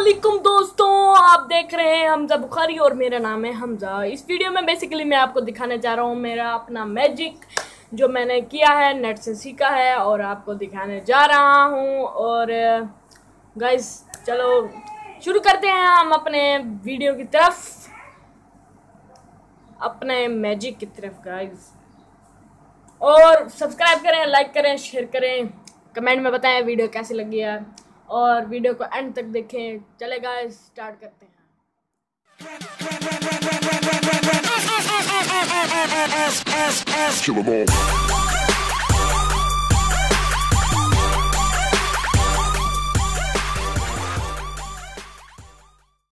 वालेकुम दोस्तों, आप देख रहे हैं हमजा बुखारी और मेरा नाम है हमजा। इस वीडियो में बेसिकली मैं आपको दिखाने जा रहा हूँ मेरा अपना मैजिक जो मैंने किया है नेट से सीखा है और आपको दिखाने जा रहा हूँ। और गाइस चलो शुरू करते हैं हम अपने वीडियो की तरफ़। अपने मैजिक की तरफ़ गाइस और सब्सक्राइब करें लाइक करें शेयर करें। कमेंट में बताएँ वीडियो कैसी लगी है। और वीडियो को एंड तक देखें चलेगा स्टार्ट करते हैं.